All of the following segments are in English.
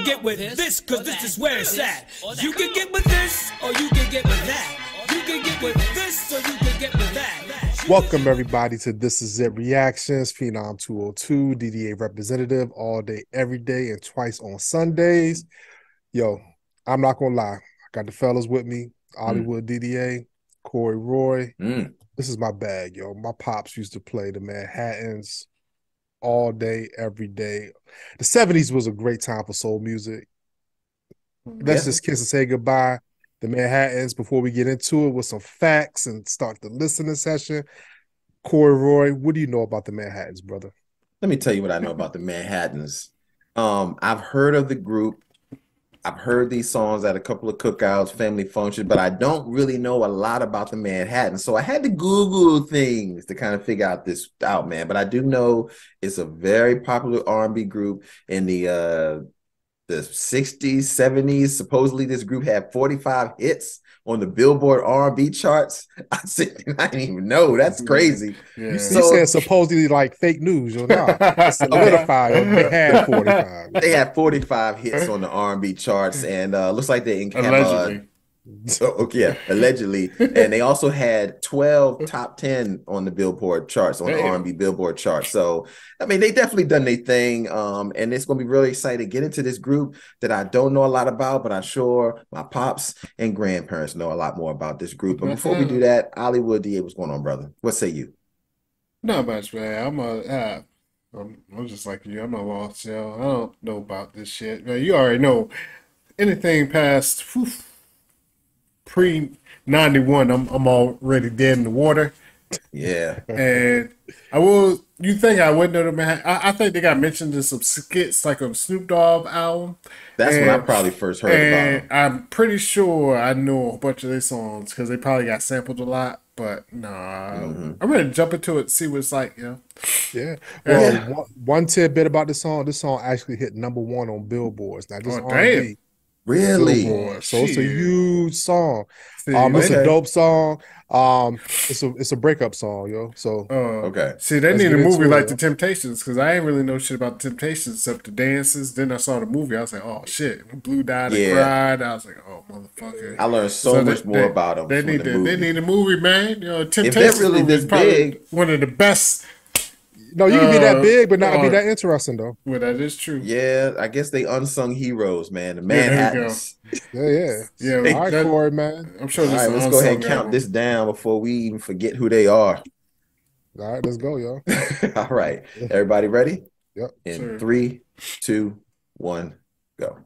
can get with this, cause this is where it's at. You can get with this, or you can get with that. You can get with this, or you can get with that. Welcome everybody to This Is It Reactions, Phenom 202, DDA representative all day, every day, and twice on Sundays. Yo, I'm not gonna lie. I got the fellas with me, Hollywood DDA, Corey Roy. Mm. This is my bag, yo. My pops used to play the Manhattans all day, every day. The 70s was a great time for soul music. Let's Yeah. just kiss and say goodbye. The Manhattans before we get into it with some facts and start the listening session. Corey Roy, what do you know about the Manhattans, brother? Let me tell you what I know about the Manhattans. Um, I've heard of the group. I've heard these songs at a couple of cookouts, family functions, but I don't really know a lot about the Manhattan. So I had to Google things to kind of figure out this out, man. But I do know it's a very popular R&B group in the uh the 60s, 70s. Supposedly this group had 45 hits on the Billboard R&B charts. I said, I didn't even know. That's crazy. Yeah. You So- said supposedly like fake news, or not. it's solidified. yo. They had 45. They had 45 hits on the R&B charts, and uh, looks like they have uh, Allegedly. So okay, yeah, allegedly, and they also had twelve top ten on the Billboard charts on the R and B Billboard chart. So I mean, they definitely done their thing, um, and it's gonna be really exciting to get into this group that I don't know a lot about, but I'm sure my pops and grandparents know a lot more about this group. But before we do that, Hollywood DA, what's going on, brother? What say you? Not much, man. I'm a, uh, I'm, I'm just like you. I'm a lost yo. I don't know about this shit. Man, you already know anything past whew, pre 91, I'm I'm already dead in the water. Yeah, And I will. You think I wouldn't know the man? I, I think they got mentioned in some skits, like a Snoop Dogg album. that's when I probably first heard about And them. I'm pretty sure I know a bunch of their songs because they probably got sampled a lot. But no, Mm-hmm. I'm gonna jump into it, see what it's like. You know, Yeah. Well, Yeah. One, one tidbit about this song: this song actually hit number one on billboards. Now, this Oh, R&B Really? Billboard, so it's a huge song. See, Um, it's a dope song. Um, it's a it's a breakup song, yo. So uh, Okay. See, they Let's need a movie like yo. The Temptations because I ain't really know shit about The Temptations except the dances. Then I saw the movie. I was like, oh shit, Blue died and Yeah. cried. I was like, oh motherfucker. I learned so, So much they- more they- about them. They need the to, they movie. need a movie, man. You know, Temptations really movie is this probably big- one of the best. No, you can be that Uh, big, but not be uh, that interesting though. Well, that is true. Yeah, I guess they unsung heroes, man. The Yeah, there. Yeah, yeah. Yeah, All right, that- Corey, man. I'm sure All this right, is let's go ahead and unsung count this down before we even forget who they are. All right, let's go, yo. All right, everybody ready? Yep. In Sure. three, two, one, go.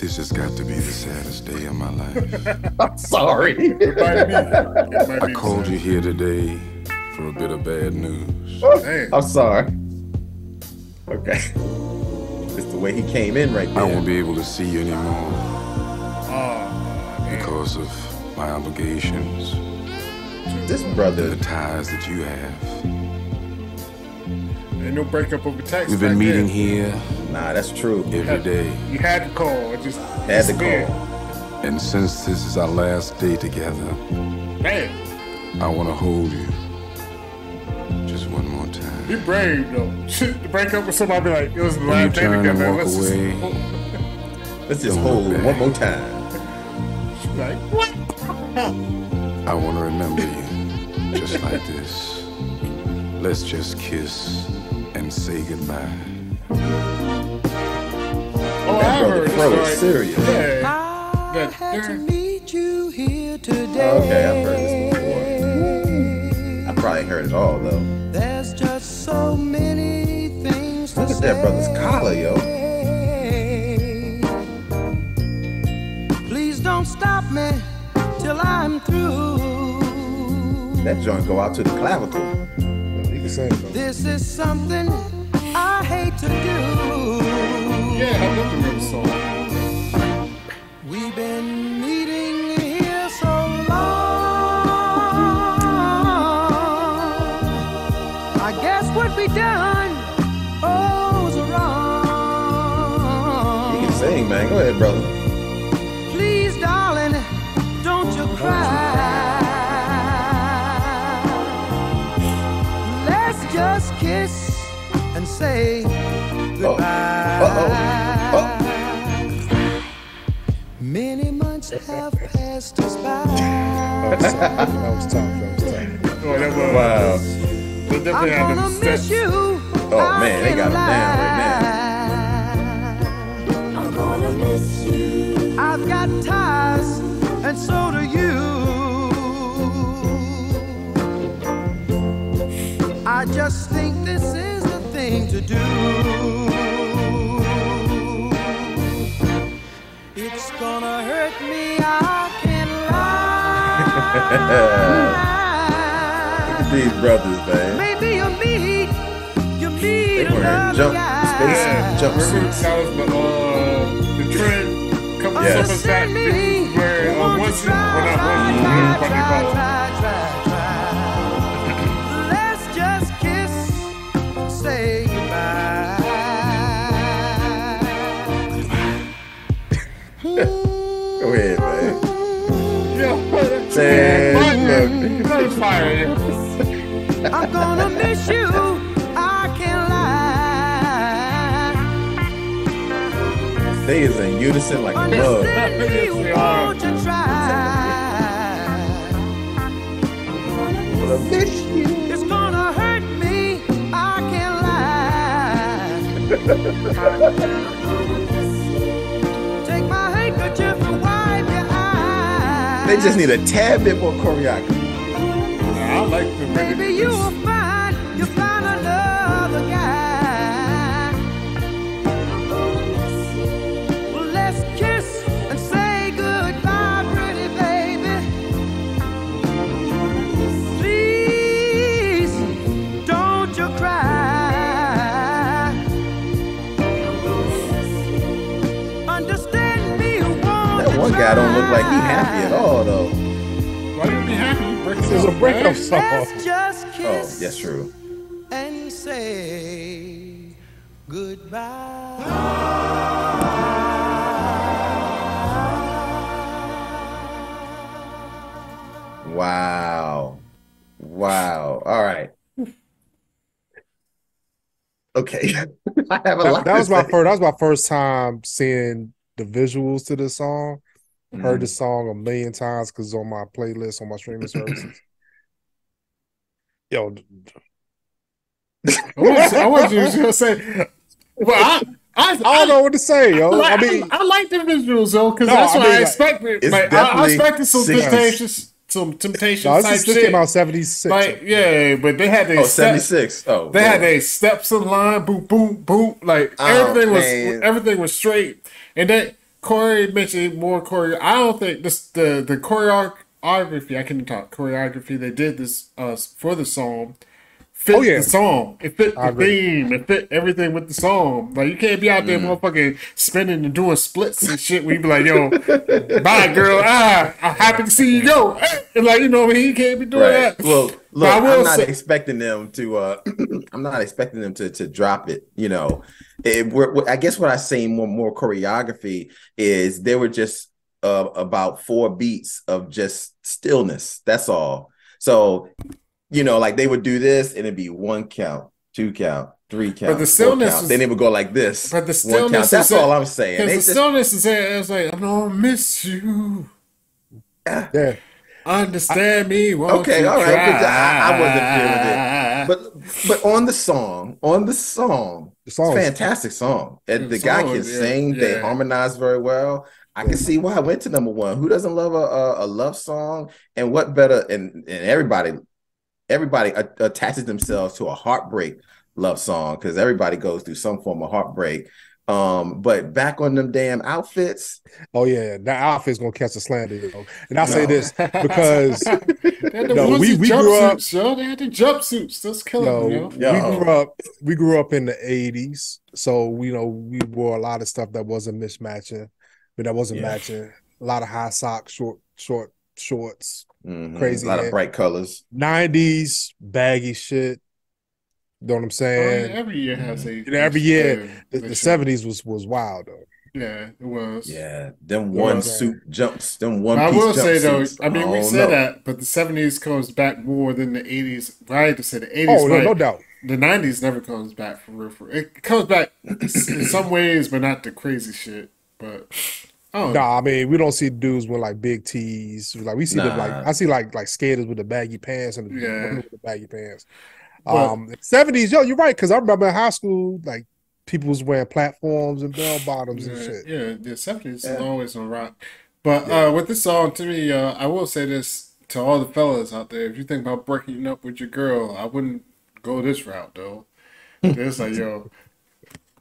This has got to be the saddest day of my life. I'm sorry. It might be. It might I called you here today for a bit of bad news. Oh, same. Damn. I'm sorry. Okay. It's the way he came in right there. I won't be able to see you anymore Oh, because of my obligations This brother, the ties that you have. Ain't no breakup over text. We've been back meeting then. here nah, that's true. every day, You had to call. It just Had to call. and since this is our last day together, Damn. I want to hold you just one more time. You brave though. Shit, to break up with somebody be like, it was the When you last day turn and together. walk Let's just Let's just hold back. one more time. like, what? I want to remember you just like this. Let's just kiss and say goodbye. Oh, That I brother heard this Fro is story. serious. Yeah. That, that, meet you here today. Okay, I've heard this before. I probably heard it all though. There's just so many things to Look at that brother's collar, yo. Please don't stop me till I'm through. That joint go out to the clavicle. You can sing though. This is something I hate to do. Yeah, I love the song. We've been meeting here so long. I guess what we done oh was wrong. You can sing, man. Go ahead, brother. Please, darling, don't you cry. Let's just kiss and say goodbye. Uh-oh. Many months have passed us by. That was tough. That was tough. That was tough. Oh, that was, Wow. they I'm gonna miss steps. you. Oh, man, they got 'em down right I'm gonna miss you. I've got ties, and so do you. I just think this is the thing to do. Gonna hurt me, I can't lie. These brothers, man. Maybe you meet, you meet They wearing jump space Yeah, jumpsuits. remember that was the, uh, the trend a couple Yes. summers back. Dudes was wearing uh, Won't you onesies, try, Yeah, Man, look. fire. I'm gonna miss you. I can't lie. They is in unison like a bug. Understand me, Yes, they are. won't you? It's gonna hurt me. I can't lie. They just need a tad bit more choreography. I like the Maybe you will you That you one guy don't look like he happy at all, though. Why you be happy? You break This is a breakup song. Let's Oh, kiss that's true. and say goodbye. Wow. Wow. All right. Okay. I have a That, lot that to was my say. first. That was my first time seeing the visuals to this song. Heard Mm. the song a million times because it's on my playlist on my streaming services. Yo, I want, I want you to say, well, I, I, I don't know what to say, yo. I, I mean, I, like the visuals though, because No, that's I what mean, I like, expected. it's Like, I, I definitely expected some 60s. temptations, some temptations no, this, type is, this shit. came out seventy six. like, yeah, but they had their Oh, steps. 76. Oh, They had boy. their steps in line, boom, boom, boom. Like Oh, everything was everything was straight. And then Corey mentioned more choreo. I don't think this the the choreography. I can't talk choreography. They did this uh for the song. Fit Oh, yeah. the song. It fit the theme. It fit everything with the song. Like you can't be out there Mm. motherfucking spinning and doing splits and shit. Where you be like, yo, bye girl. Ah, I'm happy to see you go. And like you know, what I mean, you can't be doing Right. that. Well, But look, I I'm not say- expecting them to. uh I'm not expecting them to to drop it. You know, it, we're, I guess what I say more more choreography is they were just uh, about four beats of just stillness. That's all. So, you know, like they would do this and it'd be one count, two count, three count, But the stillness count. is- Then they would go like this. But the stillness. That's all. I'm saying. Because the just- stillness is there. It's like I'm gonna miss you. yeah, Understand me? Won't Okay, you all right, try? I- I wasn't feeling But but on the song, on the song, the song. It's a is- fantastic song. And The the guy song can yeah, sing. They harmonize very well. I can see why I went to number one. Who doesn't love a, a, a love song? And what better? And and everybody, everybody a- attaches themselves to a heartbreak love song because everybody goes through some form of heartbreak. Um, but back on them damn outfits, Oh yeah, that outfit's gonna catch a slander, yo. And I say this because They had the No, we- we grew up- jumpsuits, yo. They had the jumpsuits. That's killing yo, me, yo. we grew up we grew up in the eighties, so we know we wore a lot of stuff that wasn't mismatching, but that wasn't Yeah. matching. A lot of high socks, short, short shorts, Mhm, Crazy a lot hair. of bright colors. nineties baggy shit. Know what I'm Oh, yeah, saying? every year has a. You know, every year, their- The their the seventies was was wild though. Yeah, it was. Yeah, them Yeah. one suit jumps, them one I piece will say though, jumpsuits. I mean, we don't said know. that, but the seventies comes back more than the eighties. Right to say the eighties. Oh no, like, no doubt. the '90s never comes back for real. For it comes back in some ways, but not the crazy shit. But oh, Nah, I mean we don't see dudes with like big tees. Like we see them like I see like like skaters with the baggy pants and the Yeah. with the baggy pants. But- Um, seventies, yo, you're right because I remember in high school like people was wearing platforms and bell bottoms and shit. yeah, the '70s Yeah. is always on rock. But uh, with this song, to me, uh, I will say this to all the fellas out there: if you think about breaking up with your girl, I wouldn't go this route though. It's like, yo,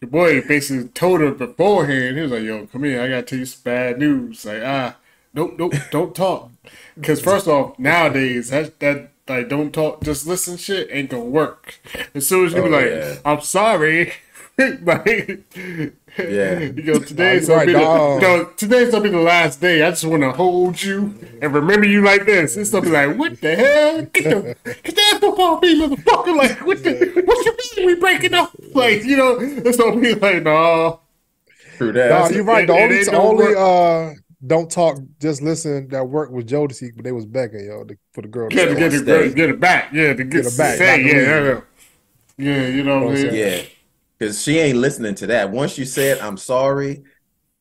your boy basically told her beforehand. He was like, "Yo, come here, I gotta tell you some bad news." Like, ah, nope, nope, don't talk. Because first off, nowadays that that like don't talk, just listen shit ain't gonna work. As soon as you be Oh, like, yeah. "I'm sorry," like, Yeah. you go today's gonna be the, right, dog. no, today's gonna be the last day. I just want to hold you and remember you like this. It's gonna be like, what the hell? Get the get that football me, motherfucker! Like, what the what you mean we breaking up? Like, you know, it's gonna be like, no. True that. Nah, you're right. The it- it only only uh don't talk, just listen. That worked with Jodeci, but they was begging yo to, for the girl. To Get stay. it, get it, get it back. Yeah, to get, Get it back, Say, yeah, yeah, yeah. Yeah, you know what I'm saying? Yeah, because she ain't listening to that. Once you said I'm sorry,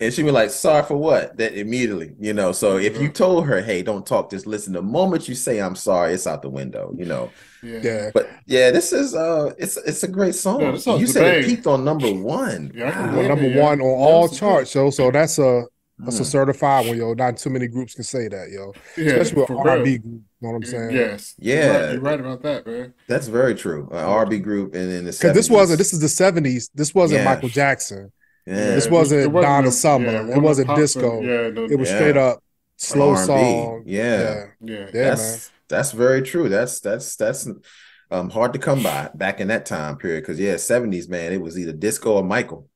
and she be like, "Sorry for what?" That immediately, you know. So if you told her, "Hey, don't talk, just listen," the moment you say I'm sorry, it's out the window, you know. Yeah. Yeah, But yeah, this is uh, it's it's a great song. Yeah, you the said it peaked on number one. Yeah, Wow. number yeah. one on all charts, so So that's a that's a Mm. certified one, yo. Not too many groups can say that, yo. Yeah, Especially with for R and B group. You know what I'm saying? Yes. You're Yeah. right, you're right about that, man. That's very true. Uh, RB group and in the Because this wasn't this is the '70s. This wasn't Yeah. Michael Jackson. yeah. this wasn't it wasn't Donna no- Summer. yeah, It wasn't wasn't disco. Yeah, no, It was Yeah. straight up slow R&B. song. Yeah. yeah, yeah. yeah, man. that's that's very true. That's that's that's um hard to come by back in that time period. Because yeah, seventies man, it was either disco or Michael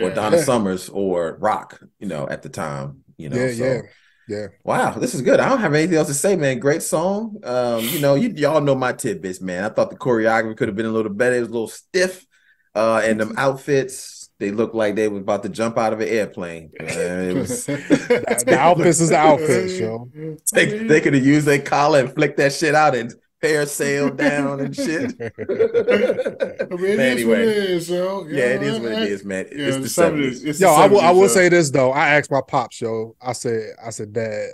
or Donna Yeah. Summers or rock. You know, at the time. You know, yeah, so yeah, yeah. wow, this is good. I don't have anything else to say, man. Great song. Um, you know, you y'all know my tidbits, man. I thought the choreography could have been a little better. It was a little stiff, uh, and them outfits. They looked like they was about to jump out of an airplane. Uh, it was The, the outfits is the outfits, yo. they, they could have used their collar and flicked that shit out and parasailed down and shit. I mean, it But is what it anyway, is, yo. yeah, it is what it is, man. Yeah, It's the the 70s. 70s. It's the Yo, I will. I will yo. say this though. I asked my pops, yo. I said, I said, Dad,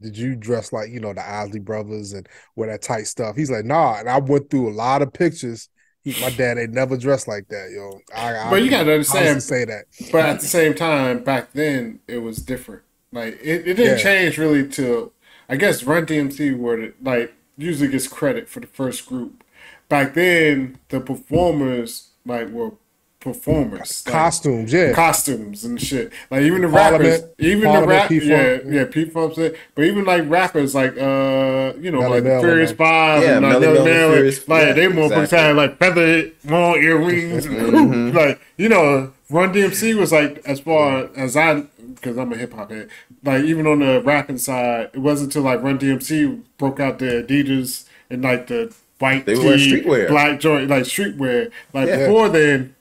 did you dress like you know the Isley brothers and wear that tight stuff? He's like, Nah. And I went through a lot of pictures. He, my dad ain't never dressed like that, yo. I, I But you gotta understand- honestly say that. But at the same time, back then it was different. Like it, it didn't Yeah. change really till I guess Run DMC were the, like usually gets credit for the first group. Back then, the performers like were performers, like, Costumes, yeah. costumes and shit. Like even the Parliament- rappers, even the Parliament, rap, P-Funk, yeah, yeah. yeah, P Funk said, but even like rappers, like uh, you know, Melle like the Mel, Furious. Five, Yeah, and like Melle Melle Mel, like, like yeah, they more exactly. had like feather, long earrings, and Mhm. like you know, Run DMC was like as far as I, because I'm a hip hop head, like even on the rapping side, it wasn't until like Run DMC broke out the Adidas and like the white They were tee, streetwear. black joint, like streetwear. Like Yeah. before then,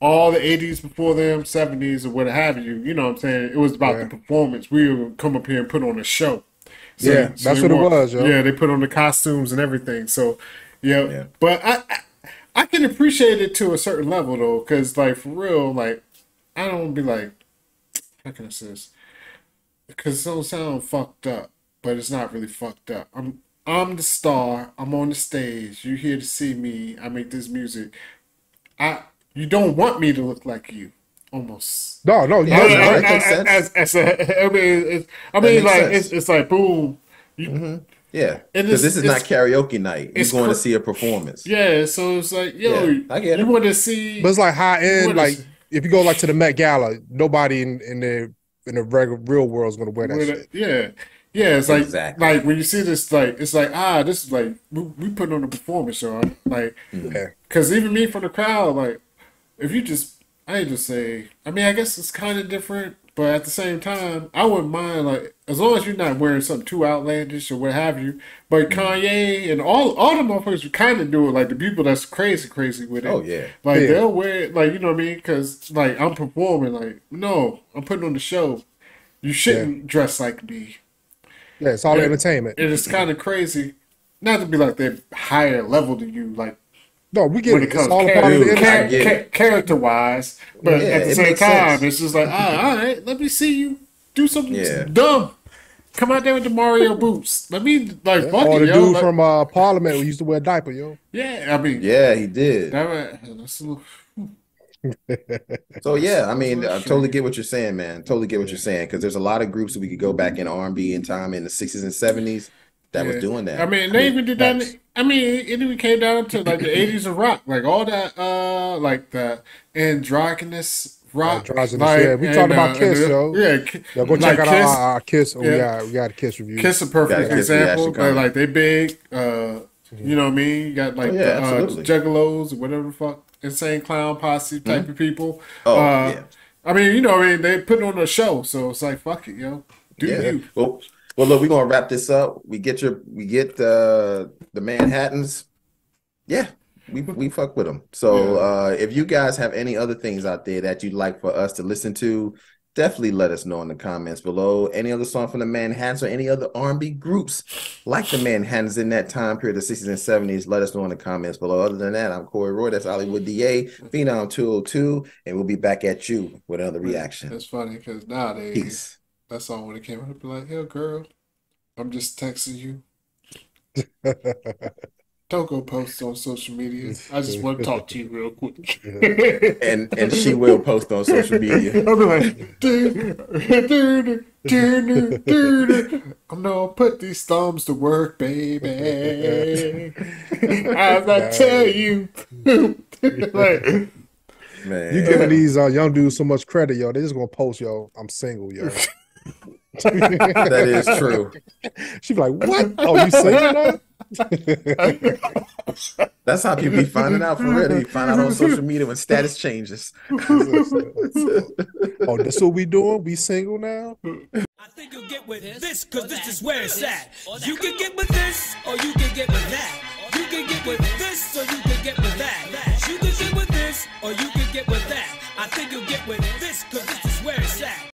all the 80s before them, 70s, or what have you, you know what I'm saying? It was about Yeah. the performance. We would come up here and put on a show. Yeah, that's they what it was, yo. Yeah, they put on the costumes and everything. So, yeah. Yeah. But I, I, I can appreciate it to a certain level, though, because, like, for real, like, I don't be like, how can I say this? Because it don't sound fucked up, but it's not really fucked up. I'm I'm the star. I'm on the stage. You're here to see me. I make this music. I you don't want me to look like you, almost. No, no, you Yeah, wasn't, no, right? that makes sense. As, as a, I mean, it's, I mean, like sense. it's, it's like boom. You, mm-hmm. Yeah, And because this is not karaoke night. You're it's going to see a performance. Yeah, so it's like, yo, Yeah, I get you it. want to see? But it's like high end. Like is- if you go like to the Met Gala, nobody in in the in the regular real world is gonna wear that With shit. yeah, yeah. It's like Exactly. like when you see this, like it's like ah, this is like we, we putting on a performance, y'all. Like, Yeah. because even me from the crowd, like if you just, I ain't just say. I mean, I guess it's kind of different, but at the same time, I wouldn't mind like as long as you're not wearing something too outlandish or what have you. But Mm-hmm. Kanye and all all the motherfuckers kind of do it. Like the people that's crazy, crazy with it. Oh yeah, Like Yeah. they'll wear it, like you know what I mean? Because like I'm performing, like no, I'm putting on the show. You shouldn't dress like me. Yeah, it's all Yeah. entertainment. And it's kind of crazy, not to be like they're higher level than you, like No, we get when it. it It's comes all a char- part the Dude, industry. I it. character wise. But Yeah, at the same time, sense. it's just like, ah, all right, let me see you do something Yeah. dumb. Come out there with the Mario boots. Let me like fuck Or it, the yo. dude Like, from uh, Parliament who used to wear a diaper, yo. yeah, I mean, Yeah, he did. that, that's a little, So yeah, I mean, I totally get what you're saying, man. Totally get what you're saying because there's a lot of groups that we could go back in R&B in time in the 60s and 70s that was doing that. I mean, they even did that. I mean, it even came down to like the '80s of rock, like all that, uh, like the androgynous rock. Androgynous, like, yeah. We and, talked about uh, Kiss, and, uh, yo. Yeah, Yo, go like check out Kiss. our, our Kiss. Oh, Yeah. we got we got a Kiss review. Kiss a perfect Kiss example. reaction But like they big, uh, you know what I mean? You got like Oh, yeah, the uh, absolutely. juggalos whatever the fuck, insane clown posse type of people. Oh, uh, yeah. I mean, you know, what I mean, they put on a show, so it's like fuck it, yo, do yeah. you? Well, well, look, we're gonna wrap this up. We get your, we get uh, the Manhattan's. Yeah, we we fuck with them. So Yeah. uh, if you guys have any other things out there that you'd like for us to listen to, definitely let us know in the comments below. Any other song from the Manhattans or any other R&B groups like the Manhattans in that time period, the 60s and 70s, let us know in the comments below. Other than that, I'm Corey Roy. That's Hollywood DA, Phenom 202, and we'll be back at you with another reaction. That's funny because nowadays Peace. That song when it came out, I'd be like, "Yo, girl, I'm just texting you. Don't go post on social media. I just want to talk to you real quick." And and she will post on social media. I'll be like, dude, dude, dude, dude, I'm gonna put these thumbs to work, baby. As I tell you, like, Man. You giving these uh, young dudes so much credit, yo. They just gonna post, yo. I'm single, yo that is true. She'd be like, "What? Oh, you single? That's how people be finding out for real. They find out on social media when status changes. oh, that's what we doing? We single now? I think you'll get with this because this is where it's at. You can get with this or you can get with that. You can get with this or you can get with that. You can get with this or you can get with that. I think you'll get with this because this is where it's at.